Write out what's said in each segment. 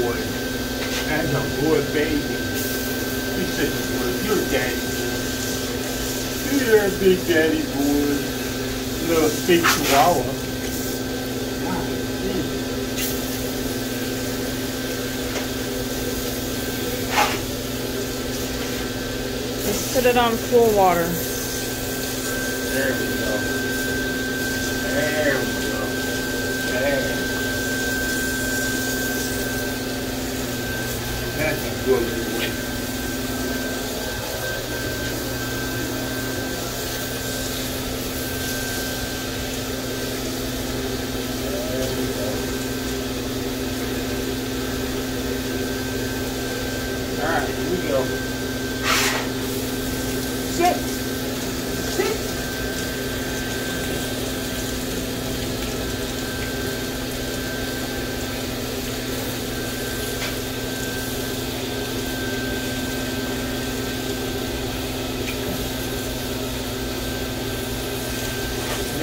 boy. That's a boy baby. He said, a. You're daddy. You're a big daddy boy. Little big chihuahua. Wow, Just put it on cool water. There we go. There we go. There. That's a good boy. There we go. All right, here we go. Sit.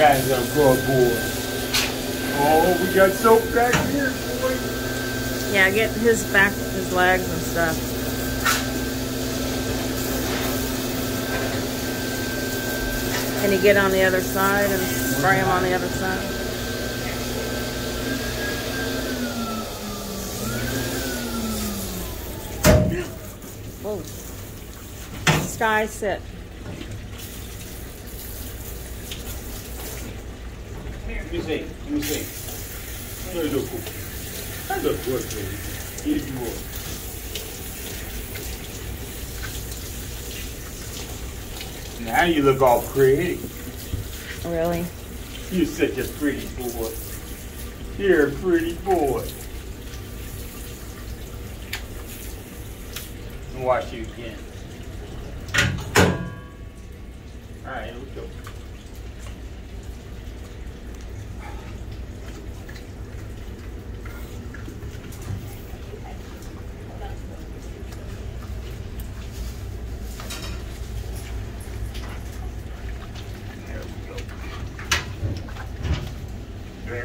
Guys are good boy. Oh, we got soap back here, boy. Yeah, get his back, his legs and stuff. Can you get on the other side and spray him on the other side? Whoa. Sky, sit. Let me see. Let me see. You go. That's a good baby. Good boy. Now you look all pretty. Really? You're such a pretty boy. You're a pretty boy. I'll wash you again. All right, let's go.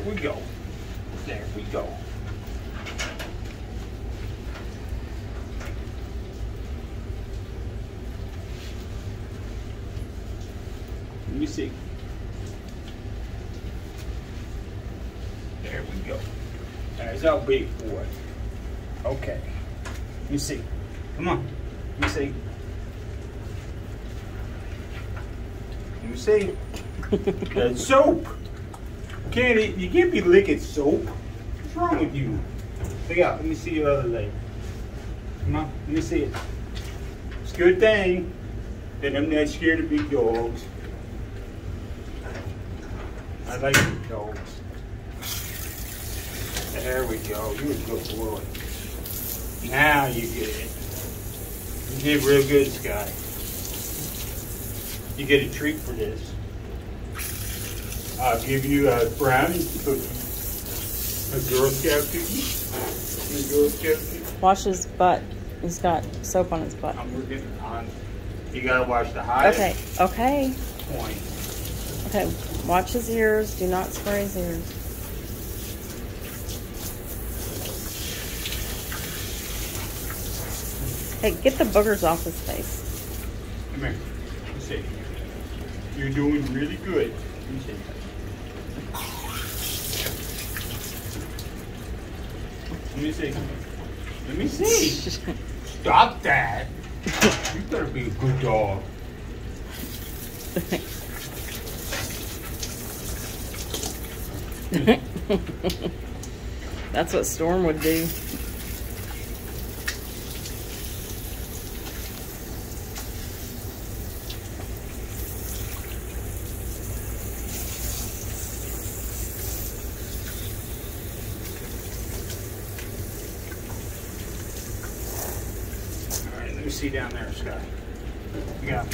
We go. There we go. Let me see. There we go. There's our big boy. Okay. Let me see. Come on. Let me see. Let me see. That's soap. Can't eat, you can't be licking soap. What's wrong with you? Look out. Let me see your other leg. Come on. Let me see it. It's a good thing that I'm not scared of big dogs. I like big dogs. There we go. You're a good boy. Now you get it. You did real good, Sky. You get a treat for this. I'll give you a brownie cookie. A Girl Scout cookie. A Girl Scout cookie. Wash his butt. He's got soap on his butt. I'm working on. You gotta wash the highest Okay, okay, point. okay. Watch his ears. Do not spray his ears. Hey, get the boogers off his face. Come here. Let me see. You're doing really good. Let me see. Let me see. Let me see. Stop that. You better be a good dog. That's what Storm would do. See down there, Scott. You got.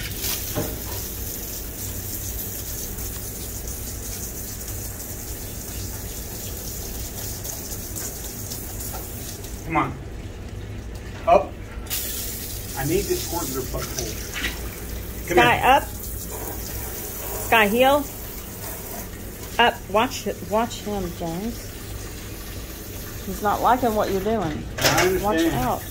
Come on. Up. I need to squirt your butthole. Come Sky here. up. Sky heel. Up. Watch it. Watch him, James. He's not liking what you're doing. Watch out.